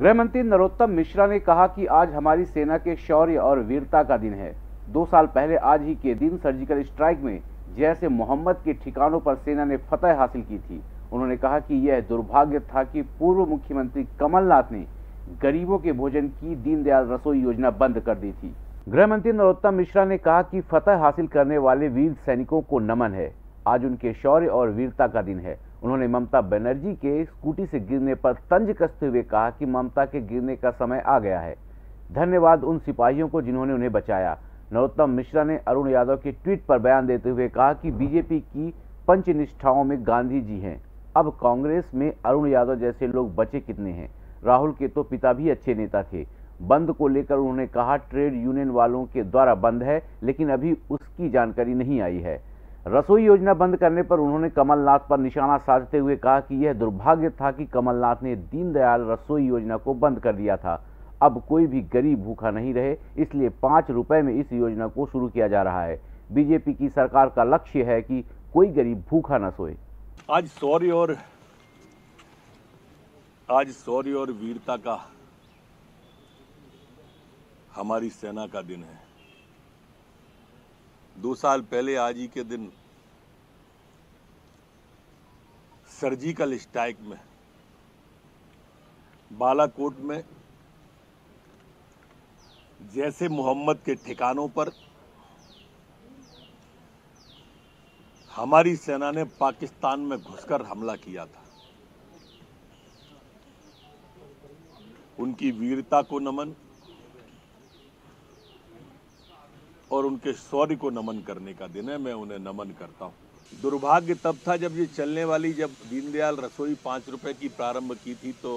गृह मंत्री नरोत्तम मिश्रा ने कहा कि आज हमारी सेना के शौर्य और वीरता का दिन है। दो साल पहले आज ही के दिन सर्जिकल स्ट्राइक में जैसे मोहम्मद के ठिकानों पर सेना ने फतह हासिल की थी। उन्होंने कहा कि यह दुर्भाग्य था कि पूर्व मुख्यमंत्री कमलनाथ ने गरीबों के भोजन की दीनदयाल रसोई योजना बंद कर दी थी। गृह मंत्री नरोत्तम मिश्रा ने कहा कि फतह हासिल करने वाले वीर सैनिकों को नमन है। आज उनके शौर्य और वीरता का दिन है। उन्होंने ममता बनर्जी के स्कूटी से गिरने पर तंज कसते हुए कहा कि ममता के गिरने का समय आ गया है। धन्यवाद उन सिपाहियों को जिन्होंने उन्हें बचाया। नरोत्तम मिश्रा ने अरुण यादव के ट्वीट पर बयान देते हुए कहा कि बीजेपी की पंचनिष्ठाओं में गांधी जी हैं। अब कांग्रेस में अरुण यादव जैसे लोग बचे कितने हैं? राहुल के तो पिता भी अच्छे नेता थे। बंद को लेकर उन्होंने कहा, ट्रेड यूनियन वालों के द्वारा बंद है, लेकिन अभी उसकी जानकारी नहीं आई है। रसोई योजना बंद करने पर उन्होंने कमलनाथ पर निशाना साधते हुए कहा कि यह दुर्भाग्य था कि कमलनाथ ने दीनदयाल रसोई योजना को बंद कर दिया था। अब कोई भी गरीब भूखा नहीं रहे, इसलिए पाँच रुपए में इस योजना को शुरू किया जा रहा है। बीजेपी की सरकार का लक्ष्य है कि कोई गरीब भूखा न सोए। आज शौर्य और आज शौर्य और वीरता का हमारी सेना का दिन है। दो साल पहले आज ही के दिन सर्जिकल स्ट्राइक में। बालाकोट में जैसे मोहम्मद के ठिकानों पर हमारी सेना ने पाकिस्तान में घुसकर हमला किया था। उनकी वीरता को नमन और उनके शौर्य को नमन करने का दिन है, मैं उन्हें नमन करता हूँ। दुर्भाग्य तब था जब ये चलने वाली जब दीनदयाल रसोई पाँच रुपए की प्रारंभ की थी तो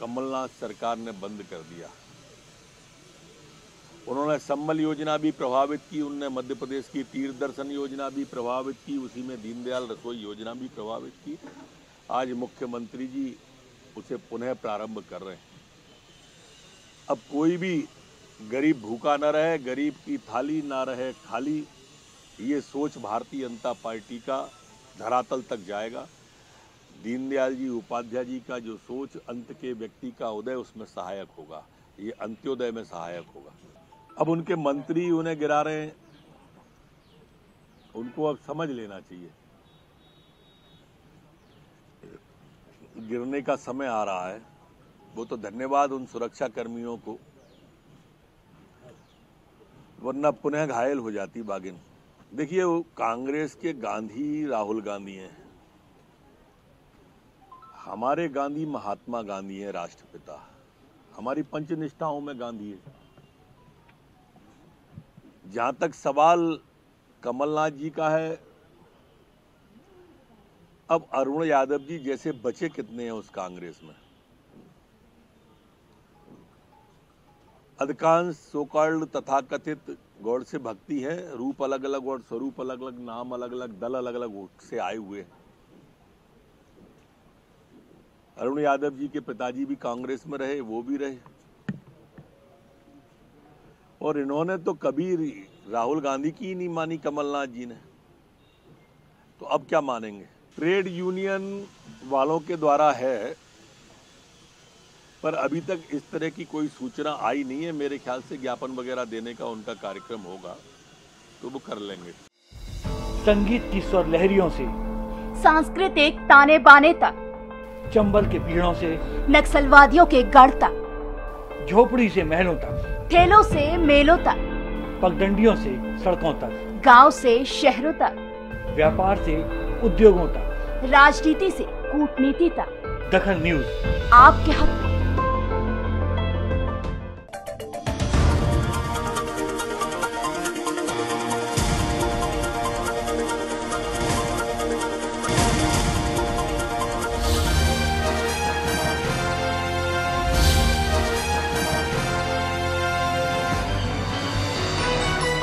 कमलनाथ सरकार ने बंद कर दिया। उन्होंने संबल योजना भी प्रभावित की, उनने मध्य प्रदेश की तीर्थ दर्शन योजना भी प्रभावित की, उसी में दीनदयाल रसोई योजना भी प्रभावित की। आज मुख्यमंत्री जी उसे पुनः प्रारंभ कर रहे हैं। अब कोई भी गरीब भूखा न रहे, गरीब की थाली ना रहे, खाली ये सोच भारतीय जनता पार्टी का धरातल तक जाएगा। दीनदयाल जी उपाध्याय जी का जो सोच अंत के व्यक्ति का उदय उसमें सहायक होगा। ये अंत्योदय में सहायक होगा। अब उनके मंत्री उन्हें गिरा रहे हैं। उनको अब समझ लेना चाहिए। गिरने का समय आ रहा है। वो तो धन्यवाद उन सुरक्षा कर्मियों को। वरना पुनः घायल हो जाती बागिन। देखिए, वो कांग्रेस के गांधी, राहुल गांधी हैं। हमारे गांधी महात्मा गांधी हैं, राष्ट्रपिता। हमारी पंचनिष्ठाओं में गांधी है। जहाँ तक सवाल कमलनाथ जी का है, अब अरुण यादव जी जैसे बचे कितने हैं उस कांग्रेस में? अधिकांश सोकाल्ड तथाकथित गौड़ से भक्ति है, रूप अलग अलग और स्वरूप अलग अलग नाम अलग अलग दल अलग अलग से आए हुए अरुण यादव जी के पिताजी भी कांग्रेस में रहे, वो भी रहे। और इन्होंने तो कभी राहुल गांधी की ही नहीं मानी कमलनाथ जी ने। तो अब क्या मानेंगे? ट्रेड यूनियन वालों के द्वारा है पर अभी तक इस तरह की कोई सूचना आई नहीं है। मेरे ख्याल से ज्ञापन वगैरह देने का उनका कार्यक्रम होगा तो वो कर लेंगे। संगीत की स्वर लहरियों से सांस्कृतिक ताने बाने तक चंबल के पीड़ों से नक्सलवादियों के गढ़ तक झोपड़ी से महलों तक ठेलों से मेलों तक पगडंडियों से सड़कों तक गाँव से शहरों तक व्यापार से उद्योगों तक। राजनीति से कूटनीति तक। दखन न्यूज़। आपके हक।